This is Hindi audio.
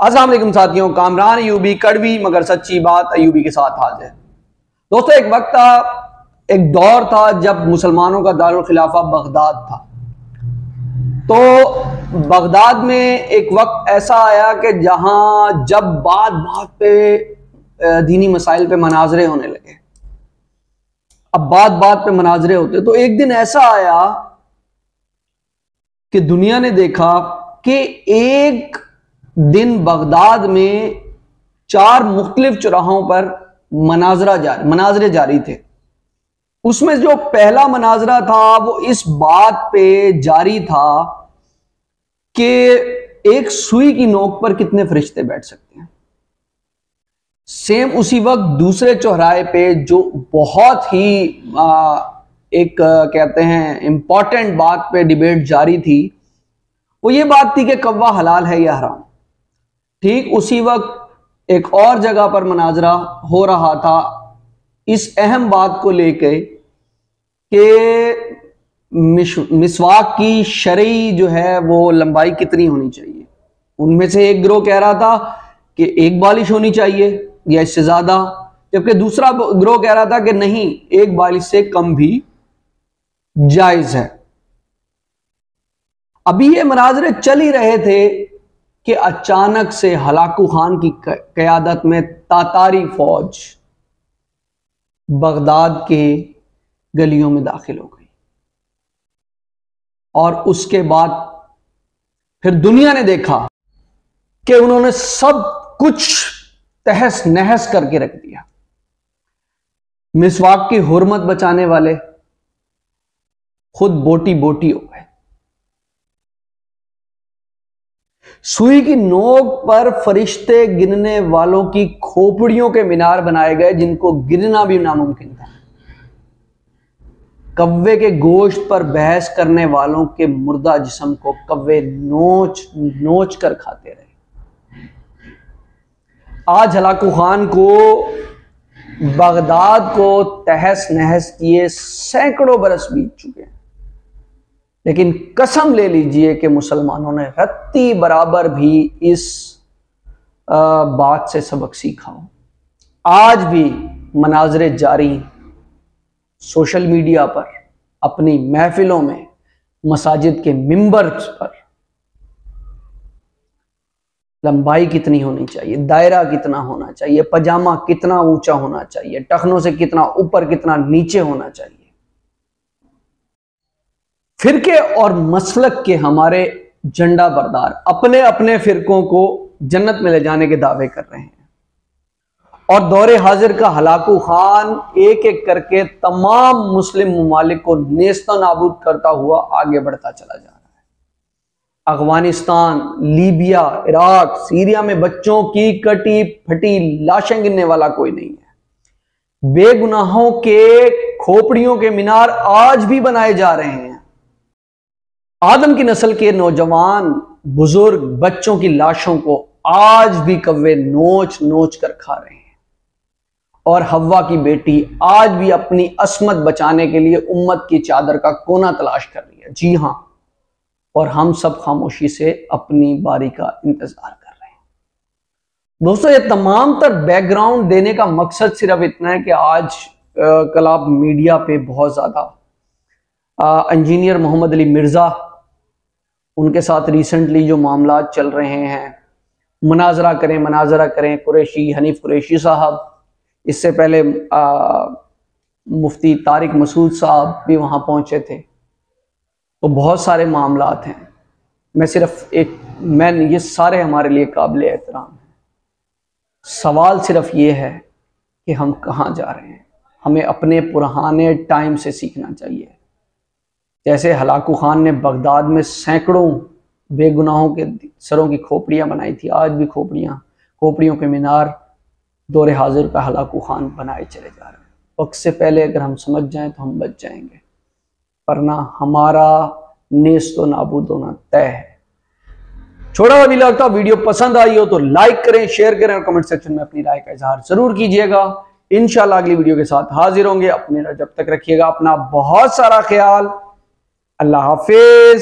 असलम साथियों, कामरान यूबी कड़वी, मगर सच्ची बात अयूबी के साथ हाजिर दोस्तों, एक वक्त था, एक दौर था जब मुसलमानों का दारुल खिलाफा बगदाद था। तो बगदाद में एक वक्त ऐसा आया कि जहाँ जब बात बात पे दीनी मसाइल पे मनाजरे होने लगे। अब बात बात पे मनाजरे होते तो एक दिन ऐसा आया कि दुनिया ने देखा कि एक दिन बगदाद में चार मुख्तलिफ़ चौराहों पर मनाजरा जारी मनाजरे जारी थे। उसमें जो पहला मनाजरा था वो इस बात पे जारी था कि एक सुई की नोक पर कितने फरिश्ते बैठ सकते हैं। सेम उसी वक्त दूसरे चौराहे पे जो बहुत ही आ, एक कहते हैं इंपॉर्टेंट बात पे डिबेट जारी थी वो ये बात थी कि कौवा हलाल है या हराम। ठीक उसी वक्त एक और जगह पर मनाजरा हो रहा था। इस अहम बात को लेकर कि मिसवाक की शरई जो है वो लंबाई कितनी होनी चाहिए? उनमें से एक ग्रोह कह रहा था कि एक बालिश होनी चाहिए या इससे ज़्यादा, जबकि दूसरा ग्रोह कह रहा था कि नहीं, एक बालिश से कम भी जायज़ है। अभी ये मनाजरे चल ही रहे थे कि अचानक से हलाकू खान की क्यादत में तातारी फौज बगदाद के गलियों में दाखिल हो गई। और उसके बाद फिर दुनिया ने देखा कि उन्होंने सब कुछ तहस नहस करके रख दिया। मिसवाक की हुरमत बचाने वाले खुद बोटी बोटी हो गए। सुई की नोक पर फरिश्ते गिनने वालों की खोपड़ियों के मीनार बनाए गए, जिनको गिनना भी नामुमकिन था। कव्वे के गोश्त पर बहस करने वालों के मुर्दा जिस्म को कव्वे नोच नोच कर खाते रहे। आज हलाकू खान को, बगदाद को तहस नहस किए सैकड़ों बरस बीत चुके। लेकिन कसम ले लीजिए कि मुसलमानों ने रत्ती बराबर भी इस बात से सबक सीखा आज भी मनाजरे जारी सोशल मीडिया पर, अपनी महफिलों में, मसाजिद के मिंबर पर। लंबाई कितनी होनी चाहिए, दायरा कितना होना चाहिए, पजामा कितना ऊँचा होना चाहिए, टखनों से कितना ऊपर, कितना नीचे होना चाहिए। फिरके और मसलक के हमारे झंडा बरदार, अपने अपने फिरकों को जन्नत में ले जाने के दावे कर रहे हैं। और दौरे हाजिर का हलाकू खान एक एक करके तमाम मुस्लिम ममालिक को नेस्ता नाबूद करता हुआ आगे बढ़ता चला जा रहा है। अफ़गानिस्तान, लीबिया, इराक, सीरिया में बच्चों की कटी फटी लाशें गिनने वाला कोई नहीं है। बेगुनाहों के खोपड़ियों के मीनार आज भी बनाए जा रहे हैं। आदम की नस्ल के नौजवान बुज़ुर्ग बच्चों की लाशों को आज भी कव्वे नोच नोच कर खा रहे हैं। और हवा की बेटी आज भी अपनी असमत बचाने के लिए उम्मत की चादर का कोना तलाश कर रही है। जी हाँ, और हम सब खामोशी से अपनी बारी का इंतज़ार कर रहे हैं। दोस्तों, ये तमाम तर बैकग्राउंड देने का मकसद सिर्फ़ इतना है कि आज कल आप मीडिया पे बहुत ज़्यादा इंजीनियर मोहम्मद अली मिर्ज़ा उनके साथ रिसेंटली जो मामला चल रहे हैं मनाजरा करें मनाजरा करें कुरैशी हनीफ कुरैशी साहब इससे पहले आ, मुफ्ती तारिक मसूद साहब भी वहाँ पहुँचे थे। तो बहुत सारे मामला हैं। मैं सिर्फ़ एक मैं ये सारे हमारे लिए काबिल एहतराम हैं। सवाल सिर्फ़ ये है कि हम कहाँ जा रहे हैं। हमें अपने पुराने टाइम से सीखना चाहिए। जैसे हलाकू खान ने बगदाद में सैकड़ों बेगुनाहों के सरों की खोपड़ियाँ बनाई थी, आज भी खोपड़ियाँ, खोपड़ियों के मीनार दौर हाजिर का हलाकू खान बनाए चले जा रहे हैं। वक्त से पहले अगर हम समझ जाएँ तो हम बच जाएँगे। वरना हमारा नेस तो नाबूद होना तय है। छोड़ा अभी लगता, वीडियो पसंद आई हो तो लाइक करें, शेयर करें और कमेंट सेक्शन में अपनी राय का इजहार ज़रूर कीजिएगा। इंशाल्लाह अगली वीडियो के साथ हाजिर होंगे। अपने जब तक रखिएगा, अपना बहुत सारा ख्याल। अल्लाह हाफिज।